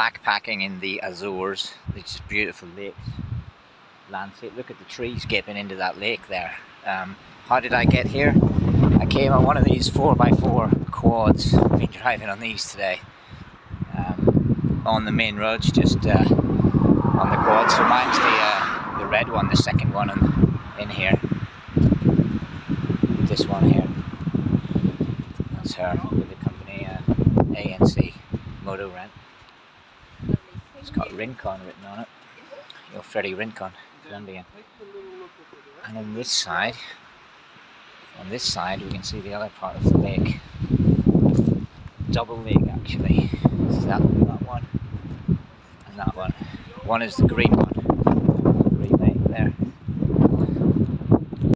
backpacking in the Azores. It's just beautiful lakes, landscape. Look at the trees gaping into that lake there. Um, how did I get here? I came on one of these 4x4 quads. I've been driving on these today. Um, on the main roads, just uh, on the quad. So mine's the uh, the red one, the second one in, in here. This one here. That's her with the company uh, ANC Moto Rent. It's got Rincon written on it. Your Freddy Rincon, Colombian. And on this side, on this side, we can see the other part of the lake. Double lake, actually. So that, that one and that one. One is the green one,